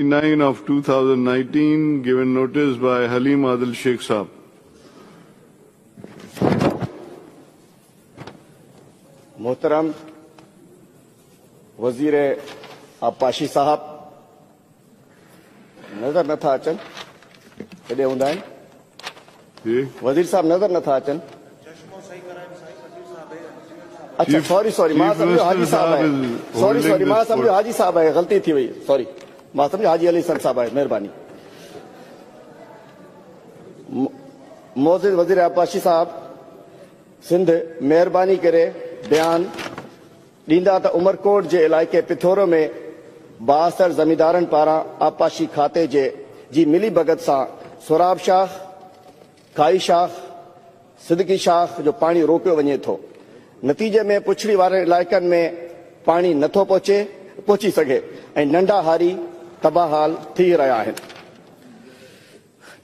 29 of 2019, given notice by Halim Adil Sheikh Saab. محترم وزیر آپاشی صاحب نظر نہ تھا اچن کڈے ہوں جی وزیر صاحب نظر نہ تھا اچن اچھا سوری سوری ماں سمجھو حاجی صاحب ہے سوری سوری ماں سمجھو حاجی صاحب ہے غلطی تھی بھائی. سوری سوري مان سمجهو هاجي علي مهرباني موزد وزير آپاشي صاحب سنڌ مهرباني ڪري بيان ڏيندا ته امرڪوٽ جي علائقي پٿورو ۾ باسر زميندارن پاران آپاشي کاتي جي جي ملي ڀڳت سان سوراب شاهه ڪائي شاهه صدقي شاهه جو پاڻي روڪيو وڃي ٿو نتيجي ۾ پڇڙي واري علائقن ۾ پاڻي نٿو پهچي پهچي سگهي ۽ ننڍا هاري تباہ حال تھی رہا ہے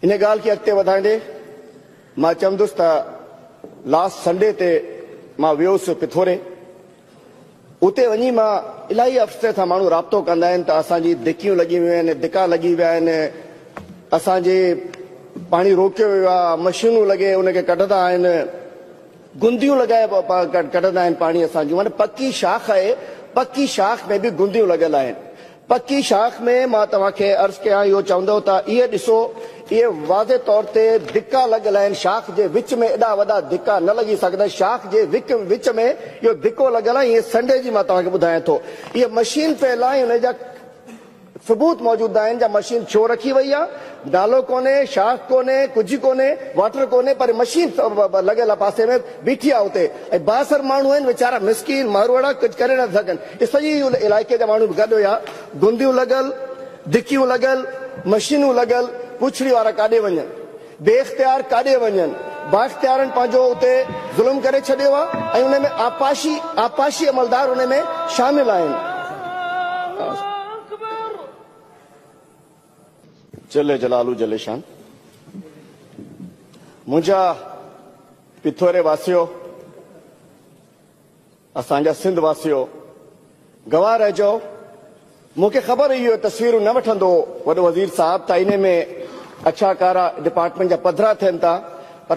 انہیں گال میں چند تاسٹ سنڈے ویس پتورے اتنے ون الای ہفتے سے مو رابطوں کندھا تھی دھکیوں لگی ہوئی این دھکا لگی ویا اصا جی پانی روکی ویسے مشینوں لگے انڈا گوں لگائے کڈن پانی پکی شاخ ہے پکی شاخ میں بھی گوں لگا پکی شاخ میں ارض کیا چند ہوتا یہ واضح طور دکا لگ شاخ جے وچ میں ایڈا وڈا نہ لگی سات شاخ و دھکا لگ سنڈے جی بدائیں تو یہ مشین فیل ہے سبت موجود ہیں جا مشین چھو رکھی وی ہے نالو کون شارک کو واٹر کو مشین لگل ہے پاس میں بٹھی باسر مجھے مسکی ماروڑا کچھ کر سکن۔ یہ سی علاقے کا مہنگے گوندی لگل دھکیو لگ مشین لگل، پوچھڑی والا بےختار باشتہ کرپاشی آپاشی عملدار میں شامل آئیں۔ شانچا پتورے واسطا سو گواہج مختلف خبر ہوئی تصویر نہ وٹھو وزیر صاحب تو ان میں اچھا کارا ڈپارٹمنٹ جا پدھر تھا پر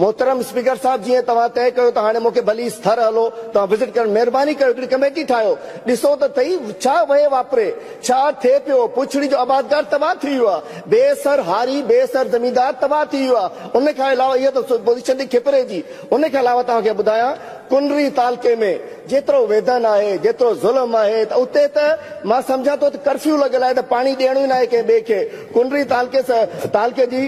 موهترم اسپيڪر صاحب جيئن توهان طئي ڪيو ته هاڻي مون کي ڀلي سٿر هلو توهان وزٽ ڪرڻ مهرباني ڪيو هڪڙي ڪميٽي ٺاهيو. ڏسو ته ڇا وهي واپري؟ ڇا ٿئي پيو؟ آبادگار تباهه ٿي ويو آهي. بيسر هاري بيسر زميندار تباهه ٿي ويو آهي. پوزيشن ٿي کپري جي. ان کان علاوه توهان کي ٻڌايان ڪنري تالڪي ۾ جيترو ويدن آهي جيترو ظلم آهي اتي ته مان سمجهان ٿو ڪرفيو لڳيل آهي ته پاڻي ڏيڻو ئي آهي ڪنهن ٻئي کي. تالڪي جي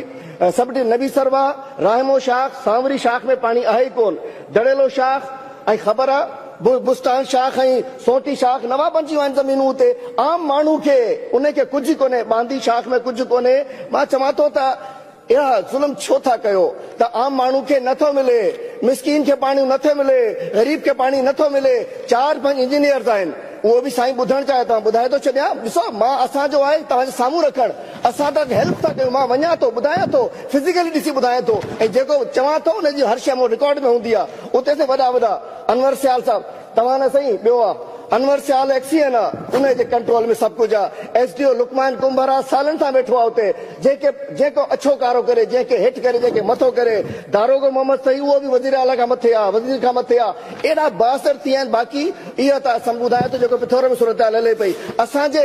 سبٹی نبی سروا راہمو شاخ سامری شاخ میں پانی آئی کون دڑیلو شاخ آئی خبر بستان شاخ ہیں سوٹی شاخ نوا بنجی وائن زمین ہوتے عام مانو کے انہیں کے کچھ کونے باندھی شاخ میں کچھ کونے ماں چماتو تا یہ ظلم چھو تھا کہو تا عام مانو کے نتھو ملے مسکین کے پانی نتھو ملے غریب کے پانی نتھو ملے چار پانچ انجینئرز آئیں اهو به سائين ٻڌڻ چاهي ٿو ٻڌائي ٿو ڇڏيان. ڏسو مان اسان جو آهي توهان جي سامهون رکڻ. اسان ته هيلپ ٿا ڪيون مان وڃان ٿو ٻڌايان ٿو فزيڪلي ڏسي ٻڌايان ٿو. ۽ جيڪو چوان ٿو ان جي هر شيءِ مون رڪارڊ ۾ هوندي آهي. اتي سي وڏا وڏا انور سيال صاحب توهان نه صحيح ٻيو آهي انور سیال ایکسی ہے نا، انہیں جے کنٹرول میں سب کچھ ایس ڈی او لکمان کنبھرا سالن تھا بیٹھو ہوتے جے کے جے کو اچھو کارو کرے، جے کے ہٹ کرے، جے کے متھو کرے۔ داروگو محمد صحیح وہ بھی وزیر اعلی کا متھے آ، وزیر کا متھے آ۔ ایڈا باثر تھی باقی یہ تا سم بدایا تو جو پتھور میں صورتحال ہلے پئی۔ اساں جے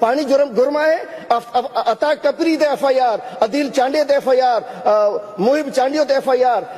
پانی جرم گرما ہے عطا کپری دے F I R, Adeel چانڈے they F I R Muhib Chandio they F I R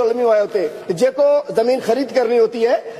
علمی ہوئے ہوتے جے کو زمین خرید کرنی ہوتی ہے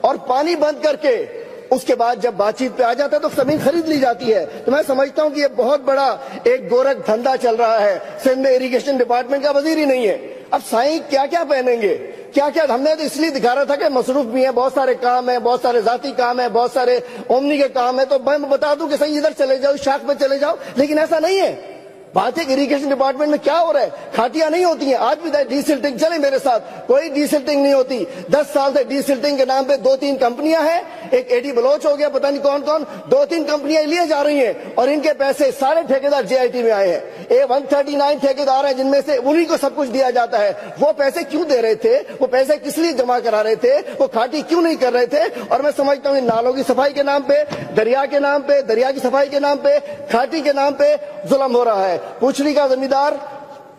اور پانی بند کر کے اس کے بعد جب باتچیت پہ آ جاتا ہے تو زمین خرید لی جاتی ہے۔ تو میں سمجھتا ہوں کہ یہ بہت بڑا ایک گورک دھندہ چل رہا ہے۔ سندھ میں ایریگیشن ڈپارٹمنٹ کا وزیر ہی نہیں ہے۔ اب سائیں کیا کیا پہنیں گے؟ کیا کیا ہم نے تو اس لیے دکھا رہا تھا کہ مصروف بھی ہیں، بہت سارے کام ہیں، بہت سارے ذاتی کام ہیں، بہت سارے اومنی کے کام ہیں، تو میں بتا دوں کہ صحیح ادھر چلے جاؤ، شاخ میں چلے جاؤ، لیکن ایسا نہیں ہے۔ بات ہے کہ اریگیشن ڈپارٹمنٹ میں کیا ہو رہا ہے؟ کھاٹیاں نہیں ہوتی ہیں۔ آج بھی ڈی سلٹنگ چلے میرے ساتھ۔ کوئی ڈی سلٹنگ نہیں ہوتی۔ دس سال سے ڈی سلٹنگ کے نام پہ دو تین کمپنیاں ہیں۔ ایک ایڈی بلوچ ہو گیا، پتہ نہیں کون کون۔ دو تین کمپنیاں لیے جا رہی ہیں اور ان کے پیسے سارے ٹھیکیدار جی آئی ٹی میں آئے ہیں۔ اے ون تھرٹی نائن ٹھیکیدار ہیں جن میں سے انہیں کو سب کچھ دیا جاتا ہے۔ وہ پیسے کیوں دے رہے تھے؟ وہ پیسے کس لیے جمع کرا رہے تھے؟ وہ کھاٹی کیوں نہیں کر رہے تھے؟ اور میں سمجھتا ہوں نالوں کی صفائی کے نام پہ، دریا کے نام پہ، دریا کی صفائی کے نام پہ کھاٹی کے نام پہ ظلم ہو رہا ہے۔ پوچھلی کا زمیندار،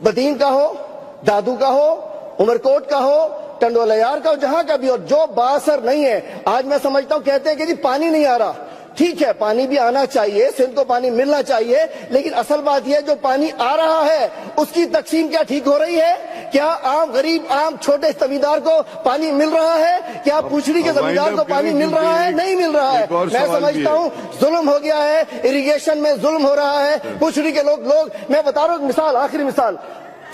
بدین کا ہو، دادو کا ہو عمر کوٹ کا ہو ٹنڈولیار کا ہو، جہاں کا بھی اور جو باثر نہیں ہے۔ آج میں سمجھتا ہوں، کہتے ہیں کہ جی پانی نہیں آ رہا۔ ٹھیک ہے پانی بھی آنا چاہیے سندھ کو پانی ملنا چاہیے لیکن اصل بات یہ جو پانی آ رہا ہے اس کی تقسیم کیا ٹھیک ہو رہی ہے؟ کیا عام غریب عام چھوٹے زمیندار کو پانی مل رہا ہے؟ کیا پوچھڑی کے زمیندار کو پانی مل رہا ہے؟ نہیں مل رہا ہے۔ میں سمجھتا ہوں ظلم ہو گیا ہے اریگیشن میں ظلم ہو رہا ہے پوچھڑی کے لوگ لوگ میں بتا رہا ہوں مثال آخری مثال۔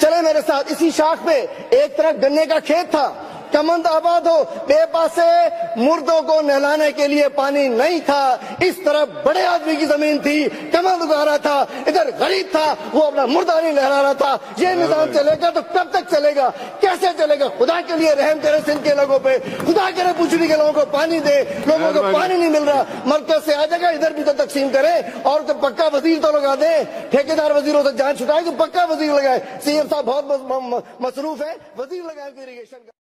چلے میرے ساتھ اسی شاخ پہ ایک طرح گنے کا کھیت تھا۔ کمند آباد ہو بے پاسے مردوں کو نہلانے کے لیے پانی نہیں تھا۔ اس طرح بڑے آدمی کی زمین تھی کمند اگا رہا تھا ادھر غریب تھا وہ اپنا مردہ نہیں لہرا رہا تھا۔ یہ نظام چلے گا تو کب تک چلے گا؟ کیسے چلے گا؟ خدا کے لیے رحم کرے سندھ کے لوگوں پہ۔ خدا کرے پوچھنے کے لوگوں کو پانی دے۔ لوگوں کو پانی نہیں مل رہا۔ مرکز سے آ جائے گا ادھر بھی تو تقسیم کرے۔ اور تو پکا وزیر تو لگا دے۔ ٹھیک دار وزیروں سے جان چھٹائے تو پکا وزیر لگائے۔ سی ایم صاحب بہت مصروف ہے وزیر لگائے اریگیشن کا۔